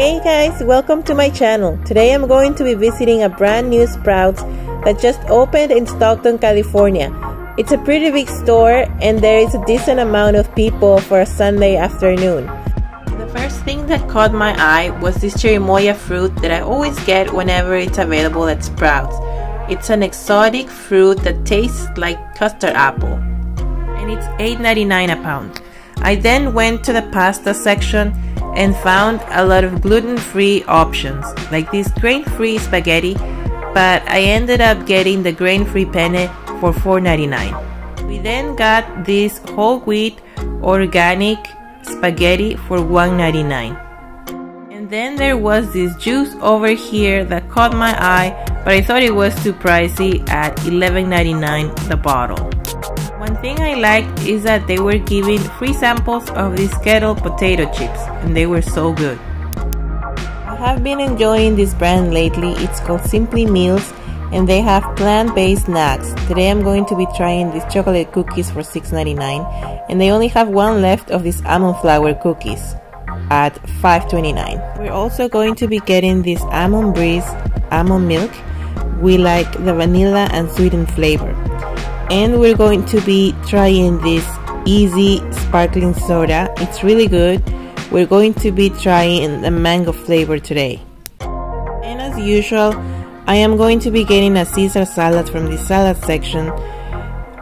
Hey guys, welcome to my channel. Today I'm going to be visiting a brand new Sprouts that just opened in Stockton, California. It's a pretty big store and there is a decent amount of people for a Sunday afternoon. The first thing that caught my eye was this chirimoya fruit that I always get whenever it's available at Sprouts. It's an exotic fruit that tastes like custard apple and it's $8.99 a pound. I then went to the pasta section and found a lot of gluten-free options like this grain-free spaghetti but I ended up getting the grain-free penne for $4.99. We then got this whole wheat organic spaghetti for $1.99. And then there was this juice over here that caught my eye but I thought it was too pricey at $11.99 the bottle. One thing I liked is that they were giving free samples of these kettle potato chips and they were so good. I have been enjoying this brand lately, it's called Simple Mills and they have plant-based snacks. Today I'm going to be trying these chocolate cookies for $6.99 and they only have one left of these almond flour cookies at $5.29. We're also going to be getting this almond breeze almond milk. We like the vanilla and sweetened flavor and we're going to be trying this Izze sparkling soda. It's really good. We're going to be trying the mango flavor today. And as usual I am going to be getting a Caesar salad from the salad section.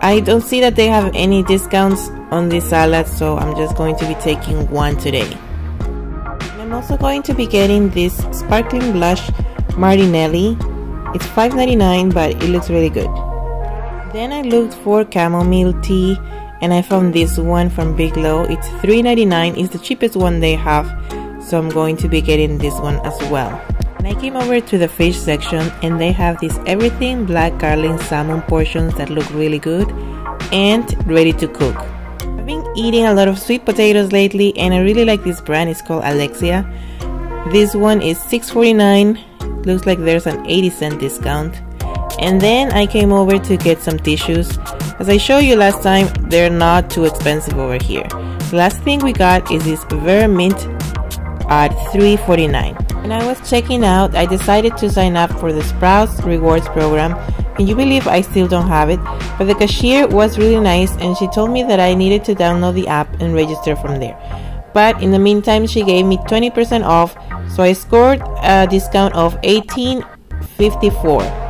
I don't see that they have any discounts on this salad so I'm just going to be taking one today. I'm also going to be getting this sparkling blush Martinelli. It's $5.99 but it looks really good then I looked for chamomile tea and I found this one from Bigelow. It's $3.99. It's the cheapest one they have. So I'm going to be getting this one as well. And I came over to the fish section and they have this everything black garlic salmon portions that look really good and ready to cook. I've been eating a lot of sweet potatoes lately and I really like this brand. It's called Alexia. This one is $6.49. Looks like there's an 80 cent discount and then I came over to get some tissues. As I showed you last time they're not too expensive over here. The last thing we got is this Vermint at $3.49 when I was checking out I decided to sign up for the Sprouts rewards program. Can you believe I still don't have it? But the cashier was really nice and she told me that I needed to download the app and register from there. But in the meantime she gave me 20% off so I scored a discount of 18.54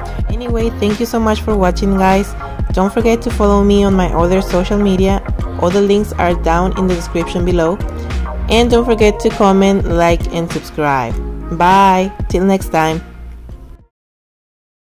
Anyway, thank you so much for watching guys. Don't forget to follow me on my other social media. All the links are down in the description below. And don't forget to comment, like, and subscribe. Bye. Till next time.